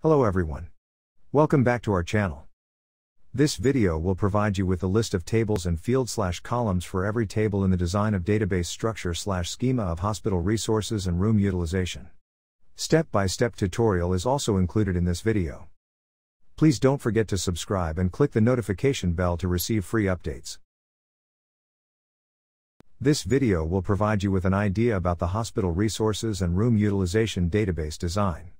Hello everyone. Welcome back to our channel. This video will provide you with a list of tables and field slash columns for every table in the design of database structure slash schema of hospital resources and room utilization. Step-by-step tutorial is also included in this video. Please don't forget to subscribe and click the notification bell to receive free updates. This video will provide you with an idea about the hospital resources and room utilization database design.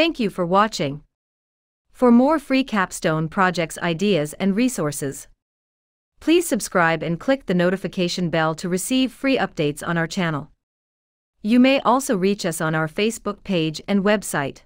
Thank you for watching. For more free capstone projects ideas and resources, please subscribe and click the notification bell to receive free updates on our channel. You may also reach us on our Facebook page and website.